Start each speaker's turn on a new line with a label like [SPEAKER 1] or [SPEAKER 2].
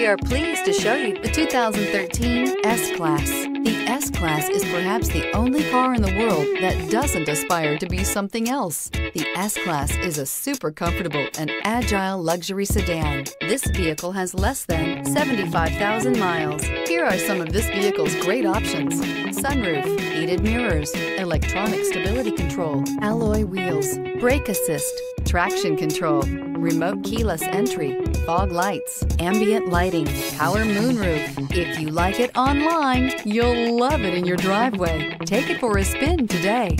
[SPEAKER 1] We are pleased to show you the 2013 S-Class. The S-Class is perhaps the only car in the world that doesn't aspire to be something else. The S-Class is a super comfortable and agile luxury sedan. This vehicle has less than 75,000 miles. Here are some of this vehicle's great options. Sunroof, heated mirrors, electronic stability control, alloy wheels, brake assist, traction control, remote keyless entry, fog lights, ambient lighting, power moonroof. If you like it online, you'll love it in your driveway. Take it for a spin today.